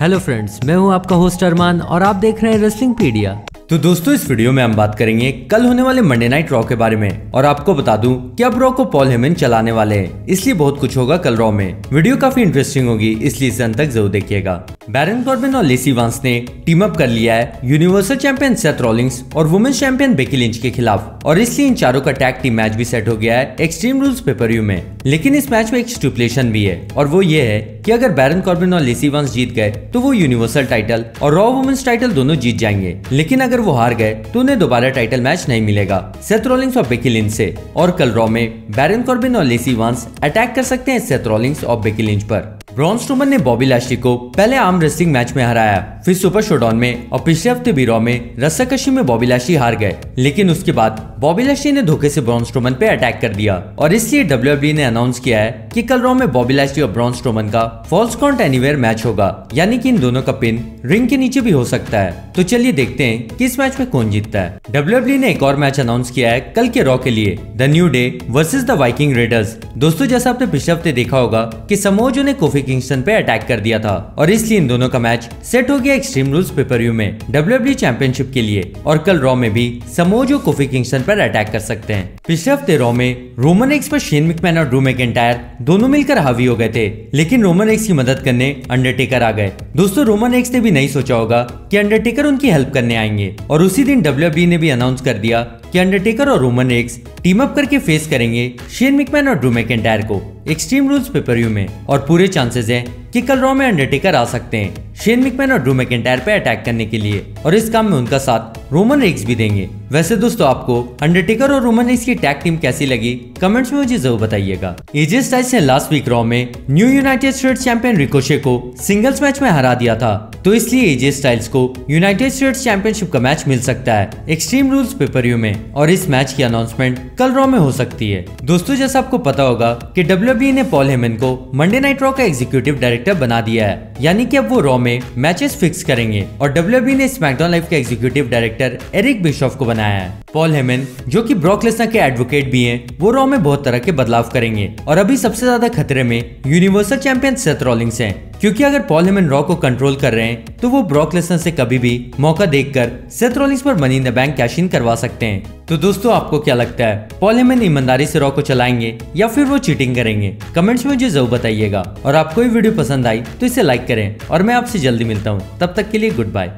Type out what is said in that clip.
Hello friends मैं हूँ आपका होस्ट अरमान और आप देख रहे हैं रेसलिंग पीडिया तो दोस्तों, इस वीडियो में हम बात करेंगे कल होने वाले मंडे नाइट रॉ के बारे में और आपको बता दूँ कि अब रॉ को पॉल हेमन चलाने वाले हैं। इसलिए बहुत कुछ होगा कल रॉ में। वीडियो काफ़ी इंटरेस्टिंग होगी, इसलिए इसे अंत तक ज़रूर देखिएगा। बैरन कॉर्बिन और लेसी वांस ने टीम अप कर लिया है यूनिवर्सल चैंपियन सेथ रॉलिंग्स और वुमेन्स चैंपियन बेकी लिंच के खिलाफ। और इसलिए इन चारों का टैग टीम मैच भी सेट हो गया है एक्सट्रीम रूल्स पेपर यू में। लेकिन इस मैच में एक स्टूपलेशन भी है और वो ये है कि अगर बैरन कॉर्बिन और लेसी वांस जीत गए तो वो यूनिवर्सल टाइटल और रॉ वुमेन्स टाइटल दोनों जीत जाएँगे। लेकिन अगर वो हार गए तो उन्हें दोबारा टाइटल मैच नहीं मिलेगा। सेथ रॉलिंग्स और बेकी लिंच से। और कल रॉ में बैरन कॉर्बिन और लेसी वांस अटैक कर सकते हैं सेथ रॉलिंग्स और बेकी लिंच पर। ब्रॉन स्ट्रोमन ने बॉबी लाशी को पहले आर्म रेसलिंग मैच में हराया। फिर सुपर शोडाउन में और पिछले हफ़्ते बीरो में रस्साकशी में बॉबी लाशी हार गए। लेकिन उसके बाद बॉबी लाशी ने धोखे से ब्रॉन्स्ट्रोमन पे अटैक कर दिया। और इसलिए डब्ल्यू ने अनाउंस किया है कि कल रॉ में बॉबी लाशी और ब्रॉन स्ट्रोमन का फॉल्स काउंट एनीवेयर मैच होगा, यानी कि इन दोनों का पिन रिंग के नीचे भी हो सकता है। तो चलिए देखते हैं कि इस मैच में कौन जीतता है। डब्ल्यू ने एक और मैच अनाउंस किया है कल के रॉ के लिए the New Day versus the Viking Raiders दोस्तों, जैसा आपने पिछले हफ़्ते देखा होगा कि समोजो ने कोफी किंगस्टन पे अटैक कर दिया था, और इसलिए इन दोनों का मैच सेट हो गया Extreme Rules pay per view में डब्ल्यू चैंपियनशिप के लिए, और कल रॉ में भी समोजो कोफी किंगस्टन पर अटैक कर सकते हैं। पिछले हफ़्ते रॉ में रोमन एक्स पर शेन मिकमैन और ड्रू मैकेंटायर दोनों मिलकर हावी हो गए थे, लेकिन रोमन एक्स की मदद करने अंडरटेकर आ गए। दोस्तों, रोमन एक्स ने भी नहीं सोचा होगा कि अंडरटेकर उनकी हेल्प करने आएँगे, और उसी दिन डब्ल्यू ने भी अनाउंस कर दिया कि अंडरटेकर और रोमन एक्स टीम अप करके फेस करेंगे शेन मिकमैन और ड्रू मैकेंटायर को Extreme Rules pay per view में, और पूरे चांसेस हैं कि कल रॉ में अंडरटेकर आ सकते हैं। शेन मिकमैन और ड्रू मैकेंटायर पे अटैक करने के लिए। और इस काम में उनका साथ रोमन रेक्स भी देंगे। वैसे दोस्तों, आपको अंडरटेकर और रोमन रेक्स की टैग टीम कैसी लगी? कमेंट्स में मुझे ज़रूर बताइएगा। एजे स्टाइल्स ने लास्ट वीक रॉ में new United States champion Ricochet को सिंगल्स मैच में हरा दिया था। तो इसलिए एजे स्टाइल्स को यूनाइटेड स्टेट्स चैंपियनशिप का मैच मिल सकता है एक्सट्रीम रूल्स यू में। और इस मैच की अनाउंसमेंट कल रॉ में हो सकती है। दोस्तों, जैसा आपको पता होगा कि डब्ल्यू ने पॉल हेमन को मंडे नाइट रॉ का एग्जीक्यूटिव डायरेक्टर बना दिया है। यानी कि अब वो रॉ में मैचेस फिक्स करेंगे और डब्ल्यू ने स्मैकडाउन लाइव के एग्जीक्यूटिव डायरेक्टर एरिक बिशॉफ को बनाया है। पॉल हेमन जो कि ब्रॉक के एडवोकेट भी हैं, वो रॉ में बहुत तरह के बदलाव करेंगे और अभी सबसे ज़्यादा खतरे में यूनिवर्सल चैंपियन सेथ रॉलिंग्स हैं। क्योंकि अगर पॉल हेमन रॉ को कंट्रोल कर रहे हैं तो वो ब्रॉक लेसनर से कभी भी मौका देखकर सेथ रॉलिंग्स पर Money in the Bank cash in करवा सकते हैं। तो दोस्तों, आपको क्या लगता है? पॉलीमेन ईमानदारी से रॉ को चलाएँगे या फिर वो चीटिंग करेंगे? कमेंट्स में मुझे ज़रूर बताइएगा। और आपको ये वीडियो पसंद आई तो इसे लाइक करें। और मैं आपसे जल्दी मिलता हूँ। तब तक के लिए गुड बाय